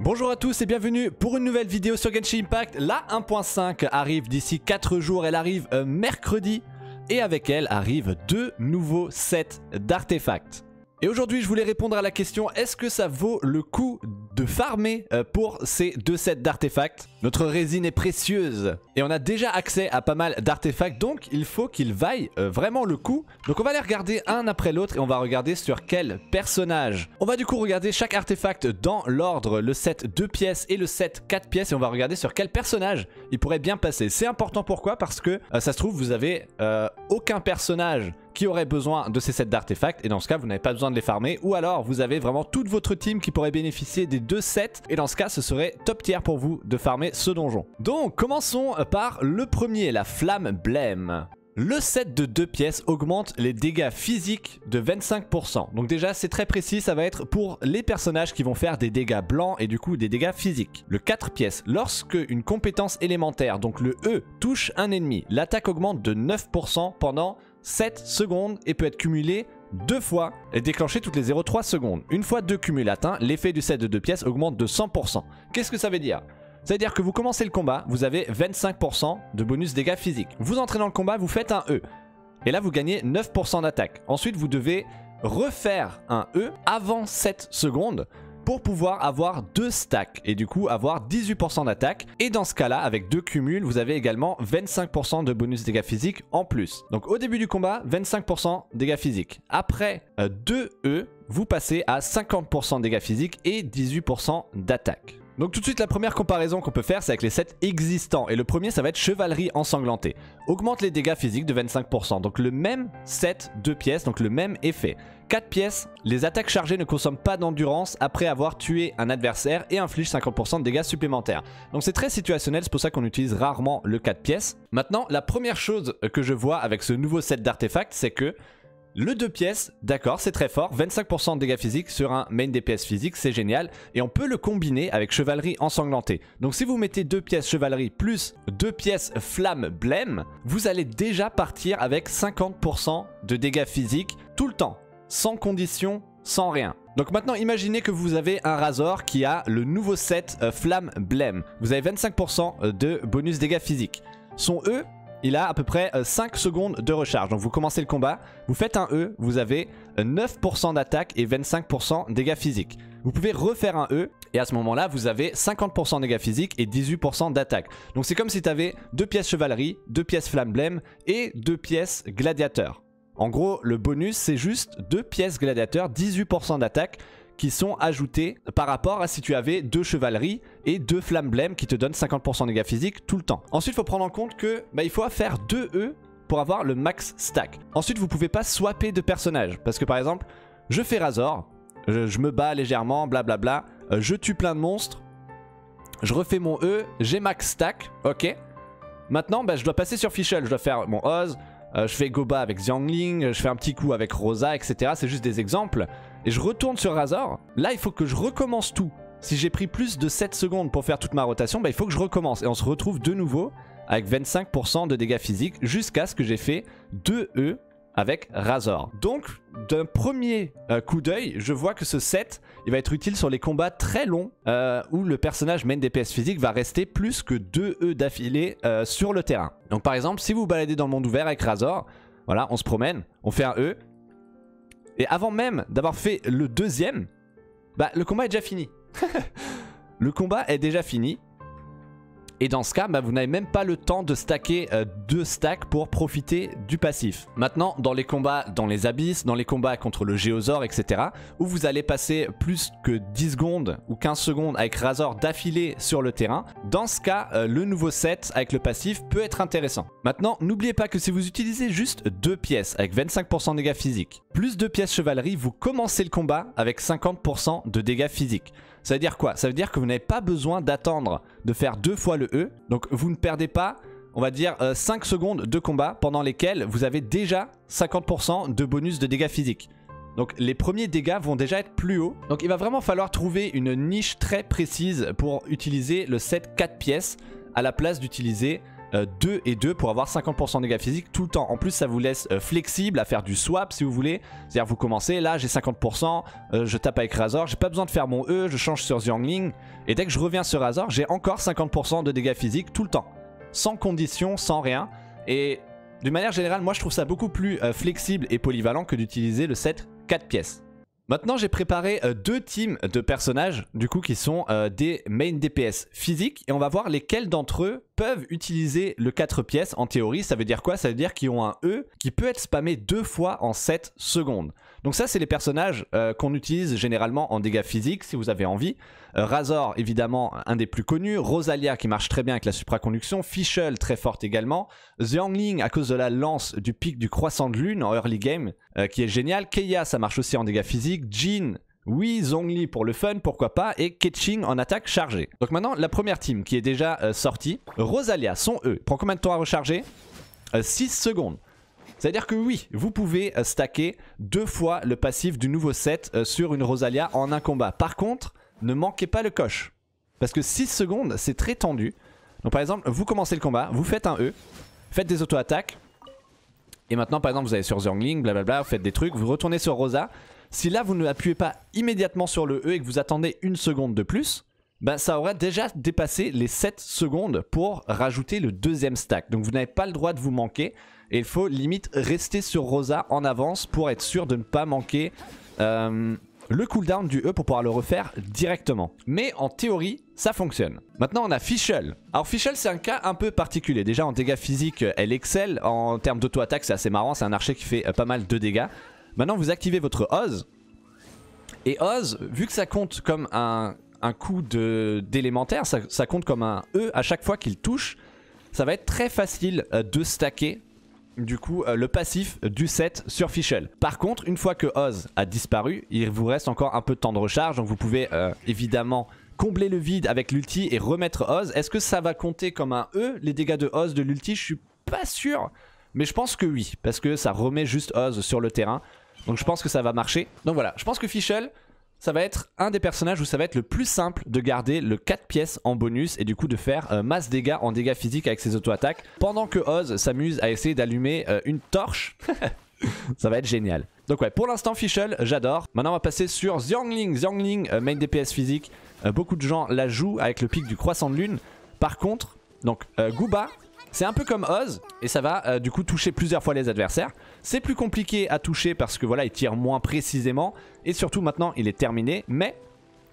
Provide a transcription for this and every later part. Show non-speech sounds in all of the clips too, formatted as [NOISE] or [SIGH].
Bonjour à tous et bienvenue pour une nouvelle vidéo sur Genshin Impact. La 1.5 arrive d'ici 4 jours, elle arrive euh, mercredi et avec elle arrivent deux nouveaux sets d'artefacts. Et aujourd'hui, je voulais répondre à la question est-ce que ça vaut le coup de farmer euh, pour ces deux sets d'artefacts? Notre résine est précieuse et on a déjà accès à pas mal d'artefacts, donc il faut qu'il vaille euh, vraiment le coup. Donc on va les regarder un après l'autre et on va regarder sur quel personnage. On va du coup regarder chaque artefact dans l'ordre, le set 2 pièces et le set 4 pièces et on va regarder sur quel personnage il pourrait bien passer. C'est important pourquoi? Parce que euh, ça se trouve, vous avez aucun personnage qui aurait besoin de ces sets d'artefacts et dans ce cas vous n'avez pas besoin de les farmer ou alors vous avez vraiment toute votre team qui pourrait bénéficier des deux sets et dans ce cas ce serait top tier pour vous de farmer ce donjon. Donc commençons par le premier, la flamme blême. Le set de deux pièces augmente les dégâts physiques de 25%. Donc déjà c'est très précis, ça va être pour les personnages qui vont faire des dégâts blancs et du coup des dégâts physiques. Le 4 pièces, lorsque une compétence élémentaire, donc le E, touche un ennemi, l'attaque augmente de 9% pendant 7 secondes et peut être cumulé deux fois et déclenché toutes les 0,3 secondes. Une fois deux cumuls l'effet du set de deux pièces augmente de 100%. Qu'est-ce que ça veut dire? Ça veut dire que vous commencez le combat, vous avez 25% de bonus dégâts physiques. Vous entrez dans le combat, vous faites un E. Et là, vous gagnez 9% d'attaque. Ensuite, vous devez refaire un E avant 7 secondes pour pouvoir avoir deux stacks et du coup avoir 18% d'attaque. Et dans ce cas-là, avec deux cumuls, vous avez également 25% de bonus dégâts physiques en plus. Donc au début du combat, 25% dégâts physiques. Après 2 euh, E, vous passez à 50% dégâts physiques et 18% d'attaque. Donc tout de suite la première comparaison qu'on peut faire c'est avec les sets existants et le premier ça va être chevalerie ensanglantée. Augmente les dégâts physiques de 25%, donc le même set de pièces, donc le même effet. 4 pièces, les attaques chargées ne consomment pas d'endurance après avoir tué un adversaire et infligent 50% de dégâts supplémentaires. Donc c'est très situationnel, c'est pour ça qu'on utilise rarement le 4 pièces. Maintenant la première chose que je vois avec ce nouveau set d'artefacts c'est que le 2 pièces, d'accord, c'est très fort. 25% de dégâts physiques sur un main DPS physique, c'est génial. Et on peut le combiner avec chevalerie ensanglantée. Donc si vous mettez 2 pièces chevalerie plus 2 pièces flamme blême, vous allez déjà partir avec 50% de dégâts physiques tout le temps. Sans condition, sans rien. Donc maintenant imaginez que vous avez un Razor qui a le nouveau set euh, Flamme Blême. Vous avez 25% de bonus dégâts physiques. Son E il a à peu près 5 euh, secondes de recharge. Donc vous commencez le combat, vous faites un E, vous avez 9% euh, d'attaque et 25% dégâts physiques. Vous pouvez refaire un E et à ce moment-là, vous avez 50% dégâts physiques et 18% d'attaque. Donc c'est comme si tu avais 2 pièces chevalerie, 2 pièces flamme blême et 2 pièces gladiateur. En gros, le bonus, c'est juste 2 pièces gladiateur, 18% d'attaque qui sont ajoutés par rapport à si tu avais deux chevaleries et deux flammes blêmes qui te donnent 50% de dégâts physiques tout le temps. Ensuite, il faut prendre en compte que bah, il faut faire deux E pour avoir le max stack. Ensuite, vous pouvez pas swapper de personnage parce que par exemple, je fais Razor, je, me bats légèrement, blablabla, euh, je tue plein de monstres, je refais mon E, j'ai max stack, ok. Maintenant, bah, je dois passer sur Fischl, je dois faire mon Oz, euh, je fais Goba avec Xiangling, je fais un petit coup avec Rosa, etc. C'est juste des exemples. Et je retourne sur Razor. Là, il faut que je recommence tout. Si j'ai pris plus de 7 secondes pour faire toute ma rotation, bah, il faut que je recommence. Et on se retrouve de nouveau avec 25% de dégâts physiques jusqu'à ce que j'ai fait 2 E avec Razor. Donc, d'un premier euh, coup d'œil, je vois que ce set, il va être utile sur les combats très longs euh, où le personnage main DPS physique va rester plus que 2 E d'affilée euh, sur le terrain. Donc par exemple, si vous, baladez dans le monde ouvert avec Razor, voilà, on se promène, on fait un E, et avant même d'avoir fait le deuxième, bah le combat est déjà fini. [LAUGHS] le combat est déjà fini. Et dans ce cas, bah, vous n'avez même pas le temps de stacker euh, deux stacks pour profiter du passif. Maintenant, dans les combats dans les abysses, dans les combats contre le Géosaur, etc., où vous allez passer plus que 10 secondes ou 15 secondes avec Razor d'affilée sur le terrain, dans ce cas, euh, le nouveau set avec le passif peut être intéressant. Maintenant, n'oubliez pas que si vous utilisez juste deux pièces avec 25% de dégâts physiques, plus deux pièces chevalerie, vous commencez le combat avec 50% de dégâts physiques. Ça veut dire quoi? Ça veut dire que vous n'avez pas besoin d'attendre de faire deux fois le E. Donc vous ne perdez pas, on va dire, 5 euh, secondes de combat pendant lesquelles vous avez déjà 50% de bonus de dégâts physiques. Donc les premiers dégâts vont déjà être plus hauts. Donc il va vraiment falloir trouver une niche très précise pour utiliser le set 4 pièces à la place d'utiliser 2 euh, et 2 pour avoir 50% de dégâts physiques tout le temps. En plus, ça vous laisse euh, flexible à faire du swap si vous voulez. C'est-à-dire, vous commencez, là j'ai 50%, je tape avec Razor, j'ai pas besoin de faire mon E, je change sur Xiangling. Et dès que je reviens sur Razor, j'ai encore 50% de dégâts physiques tout le temps. Sans condition, sans rien. Et d'une manière générale, moi je trouve ça beaucoup plus flexible et polyvalent que d'utiliser le set 4 pièces. Maintenant j'ai préparé euh, deux teams de personnages du coup qui sont euh, des main DPS physiques. Et on va voir lesquels d'entre eux peuvent utiliser le 4 pièces en théorie. Ça veut dire quoi? Ça veut dire qu'ils ont un E qui peut être spammé deux fois en 7 secondes. Donc ça c'est les personnages euh, qu'on utilise généralement en dégâts physiques si vous avez envie. Euh, Razor évidemment un des plus connus, Rosalia qui marche très bien avec la supraconduction, Fischl très forte également, Xiangling à cause de la lance du pic du croissant de lune en early game euh, qui est génial, Keia ça marche aussi en dégâts physiques, Jin oui, Zhongli pour le fun, pourquoi pas, et Ketching en attaque chargée. Donc maintenant, la première team qui est déjà sortie, Rosalia, son E, prend combien de temps à recharger? 6 secondes. C'est-à-dire que oui, vous pouvez euh, stacker deux fois le passif du nouveau set euh, sur une Rosalia en un combat. Par contre, ne manquez pas le coche. Parce que 6 secondes, c'est très tendu. Donc par exemple, vous commencez le combat, vous faites un E, faites des auto-attaques. Et maintenant, par exemple, vous allez sur Zhongling, blablabla, vous faites des trucs, vous retournez sur Rosa. Si là, vous ne appuyez pas immédiatement sur le E et que vous attendez une seconde de plus, ben, ça aura déjà dépassé les 7 secondes pour rajouter le deuxième stack. Donc vous n'avez pas le droit de vous manquer. Et il faut limite rester sur Rosa en avance pour être sûr de ne pas manquer euh, le cooldown du E pour pouvoir le refaire directement. Mais en théorie, ça fonctionne. Maintenant, on a Fischl. Alors Fischl, c'est un cas un peu particulier. Déjà, en dégâts physiques, elle excelle. En termes d'auto-attaque, c'est assez marrant. C'est un archer qui fait euh, pas mal de dégâts. Maintenant, vous activez votre Oz. Et Oz, vu que ça compte comme un, coup d'élémentaire, ça, compte comme un E à chaque fois qu'il touche, ça va être très facile euh, de stacker du coup euh, le passif du set sur Fischl. Par contre, une fois que Oz a disparu, il vous reste encore un peu de temps de recharge, donc vous pouvez euh, évidemment combler le vide avec l'ulti et remettre Oz. Est-ce que ça va compter comme un E, les dégâts de Oz de l'ulti? Je suis pas sûr, mais je pense que oui, parce que ça remet juste Oz sur le terrain. Donc je pense que ça va marcher. Donc voilà, je pense que Fischl, ça va être un des personnages où ça va être le plus simple de garder le 4 pièces en bonus et du coup de faire euh, masse dégâts en dégâts physiques avec ses auto-attaques pendant que Oz s'amuse à essayer d'allumer euh, une torche. [LAUGHS] ça va être génial. Donc ouais, pour l'instant Fischl, j'adore. Maintenant on va passer sur Xiangling. Xiangling, euh, main DPS physique. beaucoup de gens la jouent avec le pic du croissant de lune. Par contre, donc Gooba, c'est un peu comme Oz et ça va du coup toucher plusieurs fois les adversaires. C'est plus compliqué à toucher parce que voilà, il tire moins précisément et surtout maintenant il est terminé. Mais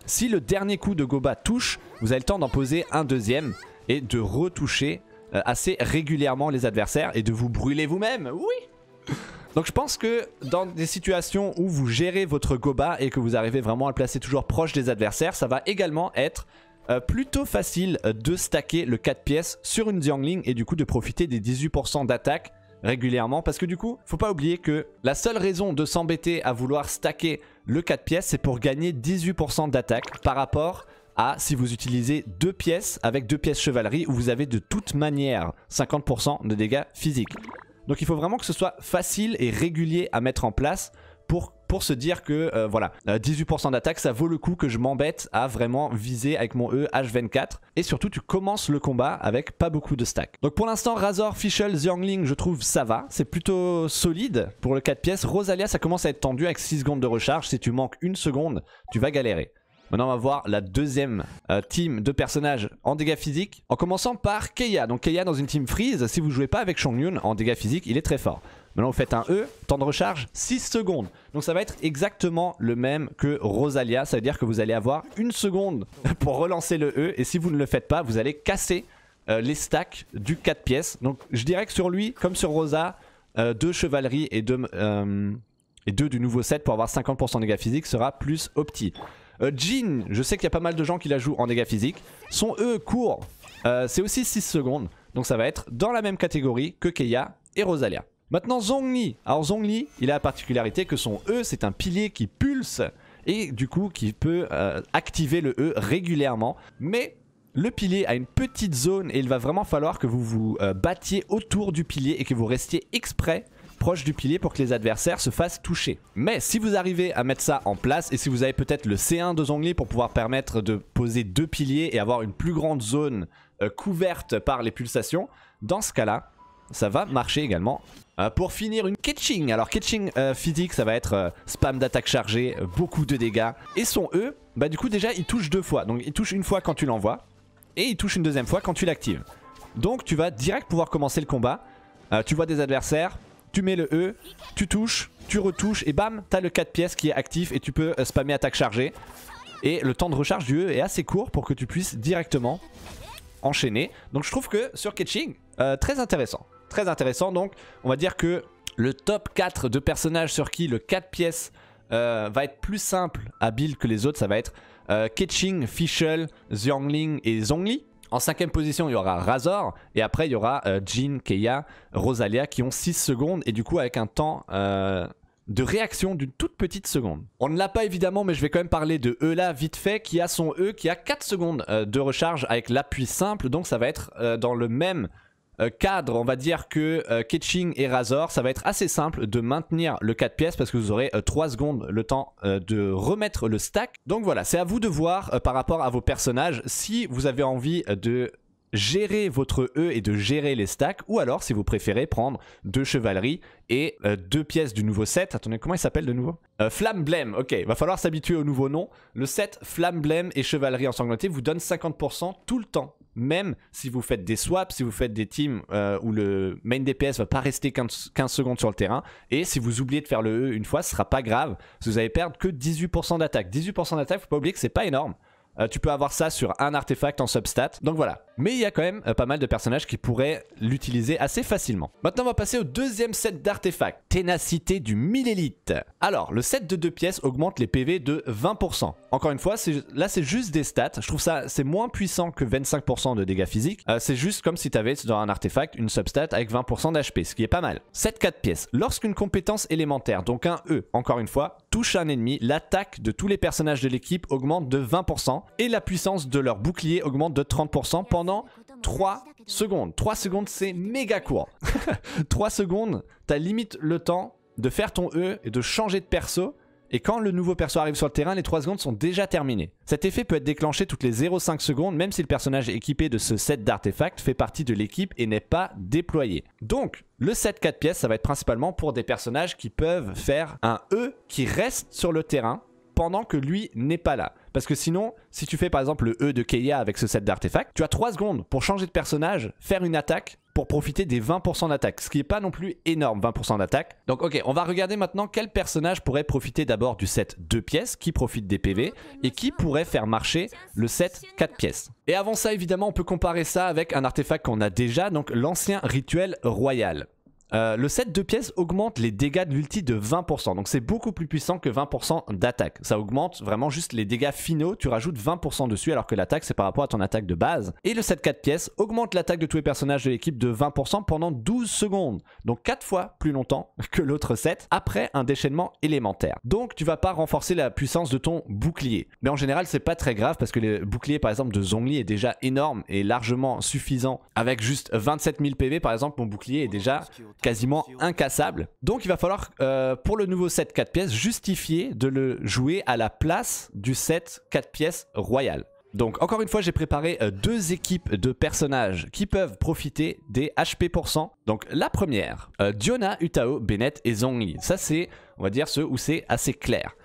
si le dernier coup de Goba touche, vous avez le temps d'en poser un deuxième et de retoucher euh, assez régulièrement les adversaires et de vous brûler vous-même. Oui donc je pense que dans des situations où vous gérez votre Goba et que vous arrivez vraiment à le placer toujours proche des adversaires, ça va également être euh, plutôt facile euh, de stacker le 4 pièces sur une Xiangling et du coup de profiter des 18% d'attaque régulièrement parce que du coup faut pas oublier que la seule raison de s'embêter à vouloir stacker le 4 pièces c'est pour gagner 18% d'attaque par rapport à si vous utilisez 2 pièces avec 2 pièces chevalerie où vous avez de toute manière 50% de dégâts physiques. Donc il faut vraiment que ce soit facile et régulier à mettre en place pour, pour se dire que euh, voilà, 18% euh, d'attaque, ça vaut le coup que je m'embête à vraiment viser avec mon E H24. Et surtout, tu commences le combat avec pas beaucoup de stack. Donc pour l'instant, Razor, Fischl, Xiangling, je trouve ça va. C'est plutôt solide pour le 4 pièces. Rosalia, ça commence à être tendu avec 6 secondes de recharge. Si tu manques une seconde, tu vas galérer. Maintenant, on va voir la deuxième euh, team de personnages en dégâts physiques. En commençant par Keia. Donc Keia dans une team freeze, si vous jouez pas avec Yun en dégâts physiques, il est très fort. Maintenant, vous faites un E, temps de recharge 6 secondes. Donc ça va être exactement le même que Rosalia. Ça veut dire que vous allez avoir une seconde [LAUGHS] pour relancer le E. Et si vous ne le faites pas, vous allez casser euh, les stacks du 4 pièces. Donc je dirais que sur lui, comme sur Rosa, 2 euh, chevaleries et 2 euh, et deux du nouveau set pour avoir 50% de dégâts physiques sera plus opti. Jean, je sais qu'il y a pas mal de gens qui la jouent en dégâts physiques. Son E court, c'est aussi 6 secondes. Donc ça va être dans la même catégorie que Keia et Rosalia. Maintenant Zhongli. Alors Zhongli, il a la particularité que son E, c'est un pilier qui pulse et du coup qui peut euh, activer le E régulièrement. Mais le pilier a une petite zone et il va vraiment falloir que vous vous euh, battiez autour du pilier et que vous restiez exprès proche du pilier pour que les adversaires se fassent toucher. Mais si vous arrivez à mettre ça en place et si vous avez peut-être le C1 de Zhongli pour pouvoir permettre de poser deux piliers et avoir une plus grande zone euh, couverte par les pulsations, dans ce cas-là, ça va marcher également. Euh, pour finir, une Ketching. Alors Ketching euh, physique, ça va être spam d'attaque chargée, beaucoup de dégâts. Et son E, bah du coup déjà il touche deux fois. Donc il touche une fois quand tu l'envoies et il touche une deuxième fois quand tu l'actives. Donc tu vas direct pouvoir commencer le combat. tu vois des adversaires, tu mets le E, tu touches, tu retouches et bam, t'as le 4 pièces qui est actif et tu peux spammer attaque chargée. Et le temps de recharge du E est assez court pour que tu puisses directement enchaîner. Donc je trouve que sur Ketching, euh, très intéressant. Très intéressant, donc on va dire que le top 4 de personnages sur qui le 4 pièces euh, va être plus simple à build que les autres, ça va être euh, Ketching, Fischl, Xiangling et Zhongli. En cinquième position, il y aura Razor. Et après, il y aura Jin, Keia, Rosalia qui ont 6 secondes. Et du coup, avec un temps de réaction d'une toute petite seconde. On ne l'a pas évidemment, mais je vais quand même parler de E là vite fait, qui a son E qui a 4 secondes euh, de recharge avec l'appui simple, donc ça va être euh, dans le même euh, cadre, on va dire que Ketching et Razor, ça va être assez simple de maintenir le 4 pièces parce que vous aurez 3 secondes le temps de remettre le stack. Donc voilà, c'est à vous de voir par rapport à vos personnages si vous avez envie de gérer votre E et de gérer les stacks, ou alors si vous préférez prendre deux chevaleries et euh, deux pièces du nouveau set. Attendez, comment il s'appelle de nouveau? Euh, Flamme Blême, ok, va falloir s'habituer au nouveau nom. Le set Flamme Blême et chevalerie ensanglantée vous donne 50% tout le temps. Même si vous faites des swaps, si vous faites des teams euh, où le main DPS va pas rester 15, 15, secondes sur le terrain, et si vous oubliez de faire le E une fois, ce sera pas grave, vous allez perdre que 18% d'attaque. 18% d'attaque, faut pas oublier que c'est pas énorme. Euh, tu peux avoir ça sur un artefact en substat. Donc voilà. Mais il y a quand même euh, pas mal de personnages qui pourraient l'utiliser assez facilement. Maintenant, on va passer au deuxième set d'artefacts. Ténacité du millélite. Alors, le set de deux pièces augmente les PV de 20%. Encore une fois, là, c'est juste des stats. Je trouve ça, c'est moins puissant que 25% de dégâts physiques. Euh, c'est juste comme si tu avais dans un artefact une substat avec 20% d'HP, ce qui est pas mal. Set 4 pièces. Lorsqu'une compétence élémentaire, donc un E, encore une fois, touche un ennemi, l'attaque de tous les personnages de l'équipe augmente de 20% et la puissance de leur bouclier augmente de 30% pendant 3 secondes. 3 secondes, c'est méga court. [LAUGHS] 3 secondes, t'as limite le temps de faire ton E et de changer de perso. Et quand le nouveau perso arrive sur le terrain, les 3 secondes sont déjà terminées. Cet effet peut être déclenché toutes les 0,5 secondes, même si le personnage équipé de ce set d'artefacts fait partie de l'équipe et n'est pas déployé. Donc, le set 4 pièces, ça va être principalement pour des personnages qui peuvent faire un E qui reste sur le terrain pendant que lui n'est pas là. Parce que sinon, si tu fais par exemple le E de Keia avec ce set d'artefacts, tu as 3 secondes pour changer de personnage, faire une attaque pour profiter des 20% d'attaque, ce qui n'est pas non plus énorme, 20% d'attaque. Donc ok, on va regarder maintenant quel personnage pourrait profiter d'abord du set 2 pièces, qui profite des PV, et qui pourrait faire marcher le set 4 pièces. Et avant ça, évidemment, on peut comparer ça avec un artefact qu'on a déjà, donc l'ancien rituel royal. Euh, le set de pièces augmente les dégâts de l'ulti de 20%, donc c'est beaucoup plus puissant que 20% d'attaque. Ça augmente vraiment juste les dégâts finaux, tu rajoutes 20% dessus alors que l'attaque c'est par rapport à ton attaque de base. Et le set 4 pièces augmente l'attaque de tous les personnages de l'équipe de 20% pendant 12 secondes, donc 4 fois plus longtemps [LAUGHS] que l'autre set après un déchaînement élémentaire. Donc tu vas pas renforcer la puissance de ton bouclier. Mais en général c'est pas très grave parce que le bouclier par exemple de Zhongli est déjà énorme et largement suffisant. Avec juste 27 000 PV par exemple mon bouclier est déjà quasiment incassable. Donc il va falloir, euh, pour le nouveau set 4 pièces, justifier de le jouer à la place du set 4 pièces royal. Donc encore une fois j'ai préparé euh, deux équipes de personnages qui peuvent profiter des HP Donc la première, euh, Diona, Utao, Bennett et Zhongli. Ça c'est on va dire ceux où c'est assez clair.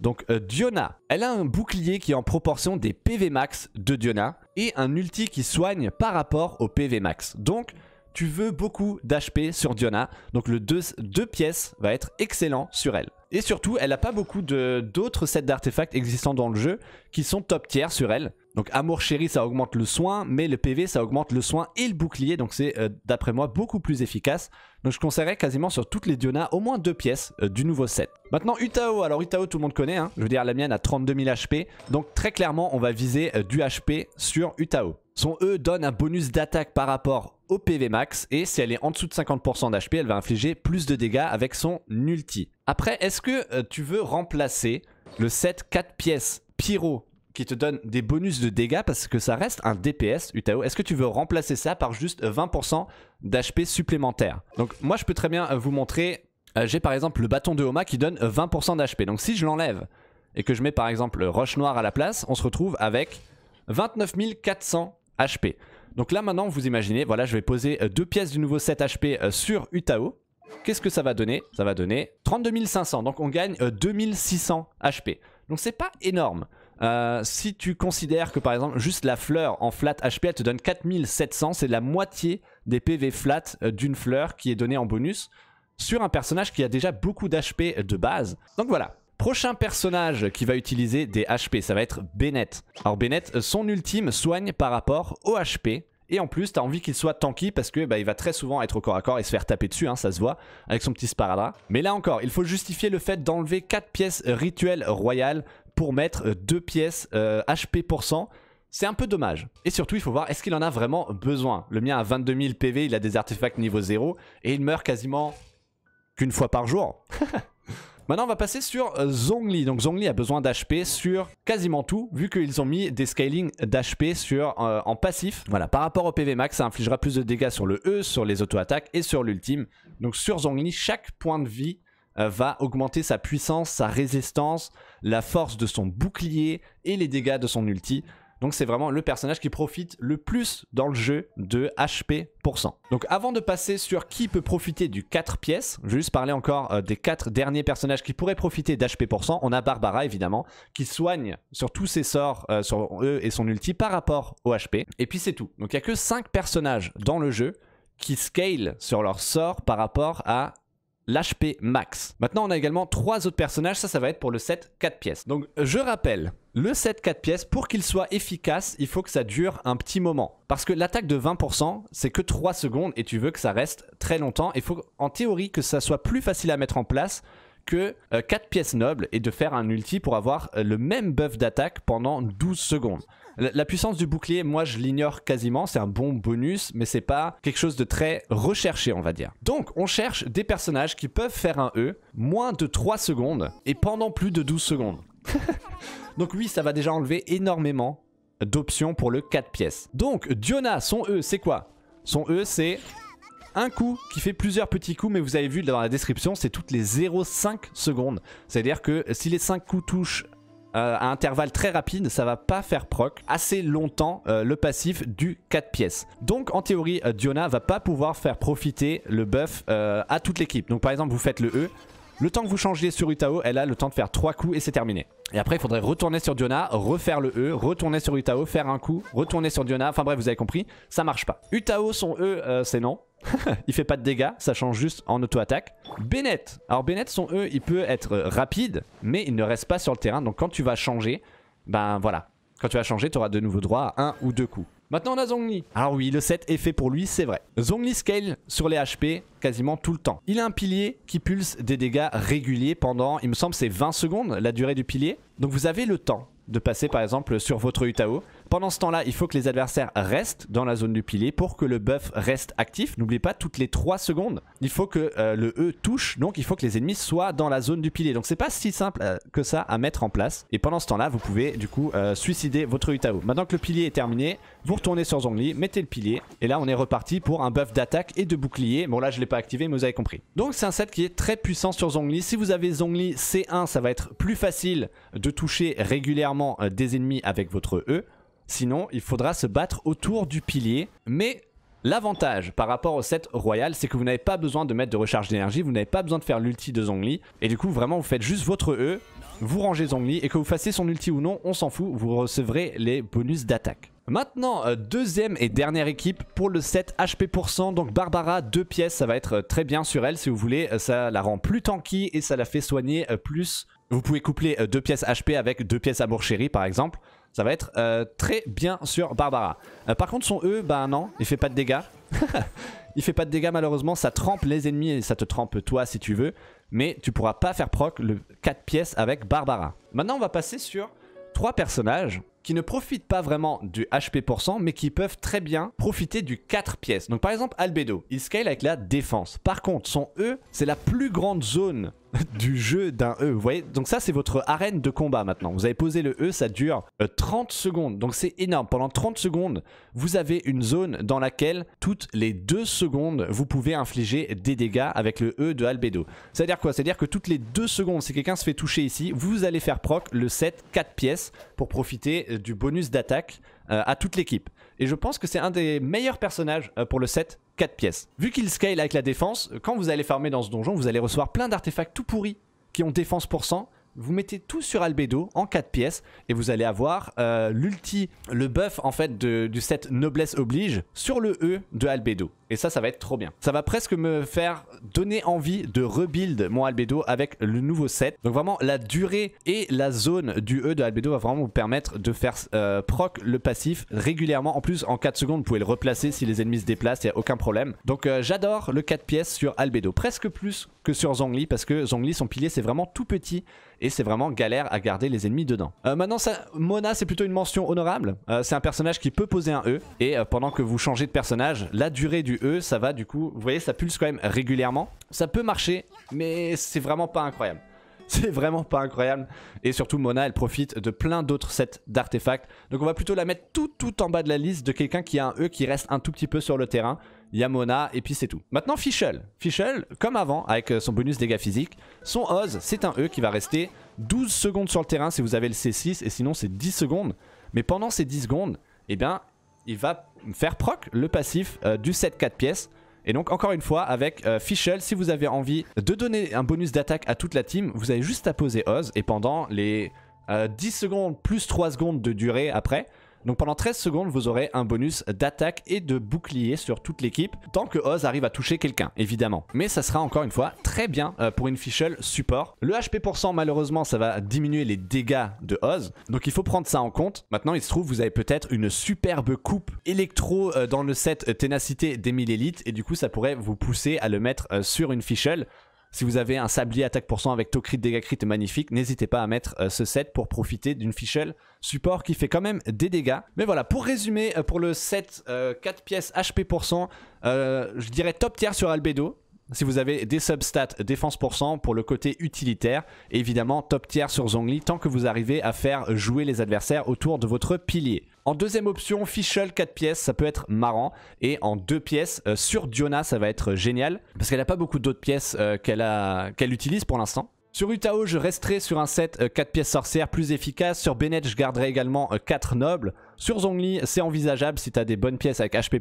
Donc Diona, elle a un bouclier qui est en proportion des PV max de Diona et un ulti qui soigne par rapport au PV max. Donc tu veux beaucoup d'HP sur Diona, donc le 2 pièces va être excellent sur elle. Et surtout, elle n'a pas beaucoup d'autres sets d'artefacts existants dans le jeu qui sont top tier sur elle. Donc Amour Chéri, ça augmente le soin, mais le PV, ça augmente le soin et le bouclier, donc c'est euh, d'après moi beaucoup plus efficace. Donc je conseillerais quasiment sur toutes les Diona au moins deux pièces euh, du nouveau set. Maintenant Utao, alors Utao tout le monde connaît, hein. je veux dire la mienne a 32 000 HP, donc très clairement on va viser euh, du HP sur Utao. Son E donne un bonus d'attaque par rapport au PV max et si elle est en dessous de 50% d'HP, elle va infliger plus de dégâts avec son ulti. Après, est-ce que euh, tu veux remplacer le set 4 pièces Pyro qui te donne des bonus de dégâts parce que ça reste un DPS Utao? Est-ce que tu veux remplacer ça par juste 20% d'HP supplémentaire? Donc moi je peux très bien euh, vous montrer euh, j'ai par exemple le bâton de Homa qui donne 20% d'HP. Donc si je l'enlève et que je mets par exemple Roche Noire à la place, on se retrouve avec 29 400 HP. Donc là maintenant vous imaginez, voilà je vais poser deux pièces du nouveau 7 HP sur Utao. Qu'est-ce que ça va donner? Ça va donner 32 500, donc on gagne 2600 HP. Donc c'est pas énorme. Euh, si tu considères que par exemple juste la fleur en flat HP elle te donne 4700, c'est la moitié des PV flat euh, d'une fleur qui est donnée en bonus sur un personnage qui a déjà beaucoup d'HP de base. Donc voilà. Prochain personnage qui va utiliser des HP, ça va être Bennett. Alors Bennett, son ultime soigne par rapport au HP. Et en plus, t'as envie qu'il soit tanky parce que bah, il va très souvent être au corps à corps et se faire taper dessus, hein, ça se voit, avec son petit sparadrap. Mais là encore, il faut justifier le fait d'enlever 4 pièces rituelles royales pour mettre 2 pièces HP pour cent. C'est un peu dommage. Et surtout, il faut voir, est-ce qu'il en a vraiment besoin? Le mien a 22 000 PV, il a des artefacts niveau 0, et il meurt quasiment qu'une fois par jour. [LAUGHS] Maintenant, on va passer sur euh, Zhongli. Donc Zhongli a besoin d'HP sur quasiment tout, vu qu'ils ont mis des scaling d'HP sur euh, en passif. Voilà, par rapport au PV max, ça infligera plus de dégâts sur le E, sur les auto-attaques et sur l'ultime. Donc sur Zhongli, chaque point de vie euh, va augmenter sa puissance, sa résistance, la force de son bouclier et les dégâts de son ulti. Donc c'est vraiment le personnage qui profite le plus dans le jeu de HP Donc avant de passer sur qui peut profiter du 4 pièces, je vais juste parler encore euh, des 4 derniers personnages qui pourraient profiter d'HP On a Barbara évidemment, qui soigne sur tous ses sorts, euh, sur eux et son ulti par rapport au HP. Et puis c'est tout. Donc il n'y a que 5 personnages dans le jeu qui scale sur leur sort par rapport à l'HP max. Maintenant, on a également trois autres personnages. Ça, ça va être pour le set 4 pièces. Donc, je rappelle, le set 4 pièces, pour qu'il soit efficace, il faut que ça dure un petit moment. Parce que l'attaque de 20%, c'est que 3 secondes et tu veux que ça reste très longtemps. Il faut en théorie que ça soit plus facile à mettre en place que 4 euh, pièces nobles et de faire un ulti pour avoir euh, le même buff d'attaque pendant 12 secondes. La, puissance du bouclier, moi je l'ignore quasiment, c'est un bon bonus, mais c'est pas quelque chose de très recherché, on va dire. Donc on cherche des personnages qui peuvent faire un E moins de 3 secondes et pendant plus de 12 secondes. [LAUGHS] Donc oui, ça va déjà enlever énormément d'options pour le 4 pièces. Donc Diona, son E, c'est quoi? Son E, c'est un coup qui fait plusieurs petits coups, mais vous avez vu dans la description, c'est toutes les 0,5 secondes. C'est-à-dire que si les 5 coups touchent euh, à intervalle très rapide, ça va pas faire proc assez longtemps euh, le passif du 4 pièces. Donc en théorie, euh, Diona va pas pouvoir faire profiter le buff à toute l'équipe. Donc par exemple, vous faites le E, le temps que vous changez sur Utao, elle a le temps de faire 3 coups et c'est terminé. Et après, il faudrait retourner sur Diona, refaire le E, retourner sur Utao, faire un coup, retourner sur Diona. Enfin bref, vous avez compris, ça marche pas. Utao, son E, euh, c'est non. [LAUGHS] il fait pas de dégâts, ça change juste en auto-attaque. Bennett. Alors Bennett, son E, il peut être rapide, mais il ne reste pas sur le terrain. Donc quand tu vas changer, ben voilà. Quand tu vas changer, tu auras de nouveau droit à un ou deux coups. Maintenant on a Zhongli. Alors oui, le set est fait pour lui, c'est vrai. Zhongli scale sur les HP quasiment tout le temps. Il a un pilier qui pulse des dégâts réguliers pendant, il me semble c'est 20 secondes la durée du pilier. Donc vous avez le temps de passer par exemple sur votre Utao pendant ce temps-là, il faut que les adversaires restent dans la zone du pilier pour que le buff reste actif. N'oubliez pas, toutes les 3 secondes, il faut que euh, le E touche, donc il faut que les ennemis soient dans la zone du pilier. Donc c'est pas si simple euh, que ça à mettre en place. Et pendant ce temps-là, vous pouvez du coup euh, suicider votre Utao. Maintenant que le pilier est terminé, vous retournez sur Zhongli, mettez le pilier, et là on est reparti pour un buff d'attaque et de bouclier. Bon là je l'ai pas activé, mais vous avez compris. Donc c'est un set qui est très puissant sur Zhongli. Si vous avez Zhongli C1, ça va être plus facile de toucher régulièrement des ennemis avec votre E. Sinon, il faudra se battre autour du pilier. Mais L'avantage par rapport au set royal, c'est que vous n'avez pas besoin de mettre de recharge d'énergie, vous n'avez pas besoin de faire l'ulti de Zhongli. Et du coup, vraiment, vous faites juste votre E, vous rangez Zhongli, et que vous fassiez son ulti ou non, on s'en fout, vous recevrez les bonus d'attaque. Maintenant, euh, deuxième et dernière équipe pour le set HP%. Donc Barbara, deux pièces, ça va être euh, très bien sur elle si vous voulez. Euh, ça la rend plus tanky et ça la fait soigner plus. Vous pouvez coupler deux pièces HP avec deux pièces amour chéri par exemple. Ça va être euh, très bien sur Barbara. Euh, par contre son E, bah non, il fait pas de dégâts. [LAUGHS] il fait pas de dégâts malheureusement, ça trempe les ennemis et ça te trempe toi si tu veux. Mais tu pourras pas faire proc le 4 pièces avec Barbara. Maintenant on va passer sur trois personnages qui ne profitent pas vraiment du HP mais qui peuvent très bien profiter du 4 pièces. Donc par exemple Albedo, il scale avec la défense. Par contre son E, c'est la plus grande zone [LAUGHS] du jeu d'un E. Vous voyez Donc ça c'est votre arène de combat maintenant. Vous avez posé le E, ça dure 30 euh, secondes. Donc c'est énorme. Pendant 30 secondes, vous avez une zone dans laquelle toutes les 2 secondes, vous pouvez infliger des dégâts avec le E de Albedo. C'est-à-dire quoi? C'est-à-dire que toutes les 2 secondes, si quelqu'un se fait toucher ici, vous allez faire proc le set 4 pièces pour profiter euh, du bonus d'attaque euh, à toute l'équipe. Et je pense que c'est un des meilleurs personnages pour le set 4 pièces. Vu qu'il scale avec la défense, quand vous allez farmer dans ce donjon, vous allez recevoir plein d'artefacts tout pourris qui ont défense pour 100 vous mettez tout sur Albedo en 4 pièces et vous allez avoir euh, l'ulti, le buff en fait du set Noblesse Oblige sur le E de Albedo. Et ça, ça va être trop bien. Ça va presque me faire donner envie de rebuild mon Albedo avec le nouveau set. Donc vraiment, la durée et la zone du E de Albedo va vraiment vous permettre de faire euh, proc le passif régulièrement. En plus, en 4 secondes, vous pouvez le replacer si les ennemis se déplacent, il n'y a aucun problème. Donc euh, j'adore le 4 pièces sur Albedo. Presque plus que sur Zhongli parce que Zhongli, son pilier, c'est vraiment tout petit et c'est vraiment galère à garder les ennemis dedans. Euh, maintenant, ça, Mona, c'est plutôt une mention honorable. c'est un personnage qui peut poser un E et pendant que vous changez de personnage, la durée du E, ça va du coup, vous voyez, ça pulse quand même régulièrement. Ça peut marcher, mais c'est vraiment pas incroyable. [LAUGHS] C'est vraiment pas incroyable. Et surtout, Mona, elle profite de plein d'autres sets d'artefacts. Donc on va plutôt la mettre tout, tout en bas de la liste de quelqu'un qui a un E qui reste un tout petit peu sur le terrain. Il y a Mona et puis c'est tout. Maintenant Fischl. Fischl, comme avant, avec euh, son bonus dégâts physiques, son Oz, c'est un E qui va rester 12 secondes sur le terrain si vous avez le C6 et sinon c'est 10 secondes. Mais pendant ces 10 secondes, eh bien, il va faire proc le passif euh, du set 4 pièces. Et donc encore une fois avec euh, Fischl, si vous avez envie de donner un bonus d'attaque à toute la team, vous avez juste à poser Oz et pendant les 10 euh, secondes plus 3 secondes de durée après, donc pendant 13 secondes, vous aurez un bonus d'attaque et de bouclier sur toute l'équipe, tant que Oz arrive à toucher quelqu'un, évidemment. Mais ça sera encore une fois très bien euh, pour une Fischl support. Le HP pour malheureusement, ça va diminuer les dégâts de Oz, donc il faut prendre ça en compte. Maintenant, il se trouve, vous avez peut-être une superbe coupe électro euh, dans le set Ténacité des 1000 élites, et du coup, ça pourrait vous pousser à le mettre euh, sur une Fischl. Si vous avez un sablier attaque pour cent avec taux crit, dégâts crit magnifique, n'hésitez pas à mettre euh, ce set pour profiter d'une fichelle support qui fait quand même des dégâts. Mais voilà, pour résumer, euh, pour le set 4 euh, pièces HP pour cent, je dirais top tier sur Albedo si vous avez des substats défense pour cent pour le côté utilitaire. Évidemment, top tier sur Zhongli tant que vous arrivez à faire jouer les adversaires autour de votre pilier. En deuxième option, Fischl 4 pièces, ça peut être marrant. Et en 2 pièces, euh, sur Diona, ça va être génial. Parce qu'elle n'a pas beaucoup d'autres pièces euh, qu'elle utilise pour l'instant. Sur Utao, je resterai sur un set 4 euh, pièces sorcières plus efficace. Sur Bennett, je garderai également 4 nobles. Sur Zhongli, c'est envisageable si tu as des bonnes pièces avec HP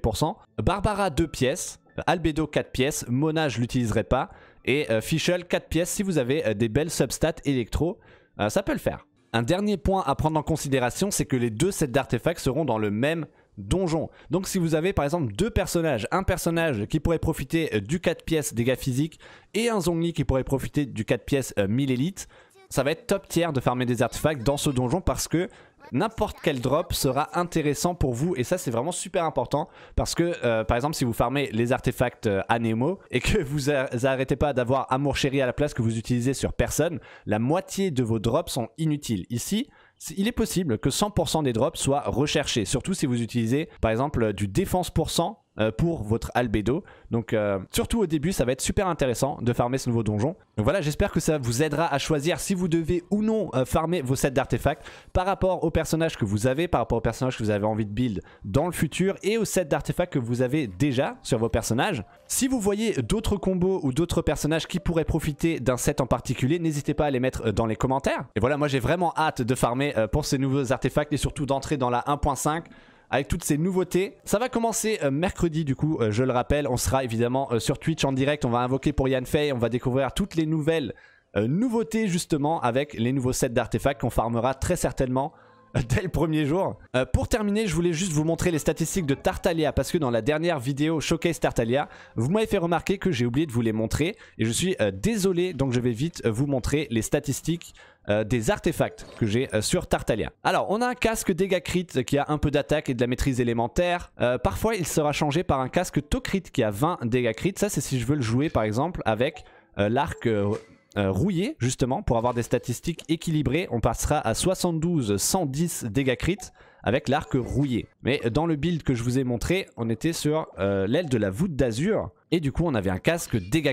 Barbara 2 pièces. Albedo 4 pièces, Mona je l'utiliserai pas, et Fischl 4 pièces si vous avez des belles substats électro, ça peut le faire. Un dernier point à prendre en considération, c'est que les deux sets d'artefacts seront dans le même donjon. Donc si vous avez par exemple deux personnages, un personnage qui pourrait profiter du 4 pièces dégâts physiques et un Zhongli qui pourrait profiter du 4 pièces 1000 élites, ça va être top tier de farmer des artefacts dans ce donjon parce que n'importe quel drop sera intéressant pour vous et ça c'est vraiment super important parce que euh, par exemple si vous farmez les artefacts euh, Anemo et que vous arrêtez pas d'avoir amour chéri à la place que vous utilisez sur personne, la moitié de vos drops sont inutiles. Ici, il est possible que 100% des drops soient recherchés, surtout si vous utilisez par exemple du défense pour cent euh, pour votre albédo. Donc euh, surtout au début, ça va être super intéressant de farmer ce nouveau donjon. Donc voilà, j'espère que ça vous aidera à choisir si vous devez ou non euh, farmer vos sets d'artefacts par rapport aux personnages que vous avez, par rapport aux personnages que vous avez envie de build dans le futur et aux sets d'artefacts que vous avez déjà sur vos personnages. Si vous voyez d'autres combos ou d'autres personnages qui pourraient profiter d'un set en particulier, n'hésitez pas à les mettre dans les commentaires. Et voilà, moi j'ai vraiment hâte de farmer pour ces nouveaux artefacts et surtout d'entrer dans la 1.5 avec toutes ces nouveautés. Ça va commencer euh, mercredi du coup, euh, je le rappelle, on sera évidemment euh, sur Twitch en direct, on va invoquer pour Yann Fei, on va découvrir toutes les nouvelles nouveautés justement avec les nouveaux sets d'artefacts qu'on farmera très certainement dès le premier jour. pour terminer, je voulais juste vous montrer les statistiques de Tartalia parce que dans la dernière vidéo Showcase Tartalia, vous m'avez fait remarquer que j'ai oublié de vous les montrer et je suis désolé donc je vais vite vous montrer les statistiques euh, des artefacts que j'ai euh, sur Tartalia. Alors, on a un casque dégâts crit qui a un peu d'attaque et de la maîtrise élémentaire. Euh, parfois, il sera changé par un casque Tocrit qui a 20 dégâts crit. Ça, c'est si je veux le jouer, par exemple, avec l'arc... rouillé justement pour avoir des statistiques équilibrées on passera à 72 110 dégâts crit avec l'arc rouillé mais dans le build que je vous ai montré on était sur l'aile de la voûte d'azur Et du coup, on avait un casque dégâts.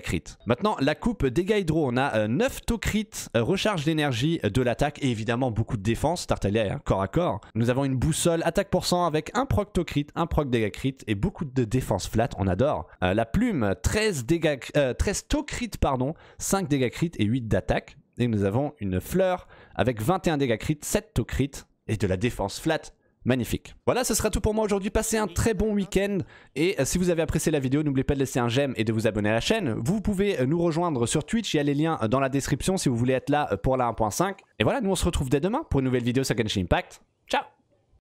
Maintenant, la coupe dégâts hydro, on a 9 taux crit, recharge d'énergie de l'attaque et évidemment beaucoup de défense. Tartaglia est corps à corps. Nous avons une boussole attaque pour 100 avec un proc taux un proc dégâts et beaucoup de défense flat. On adore. la plume, 13 dégâts, 13 taux pardon, 5 dégâts crit et 8 d'attaque. Et nous avons une fleur avec 21 dégâts crit, 7 taux crit et de la défense flat. Magnifique. Voilà, ce sera tout pour moi aujourd'hui. Passez un très bon week-end. Et euh, si vous avez apprécié la vidéo, n'oubliez pas de laisser un j'aime et de vous abonner à la chaîne. Vous pouvez euh, nous rejoindre sur Twitch. Il y a les liens euh, dans la description si vous voulez être là pour la 1.5. Et voilà, nous on se retrouve dès demain pour une nouvelle vidéo sur Genshin Impact. Ciao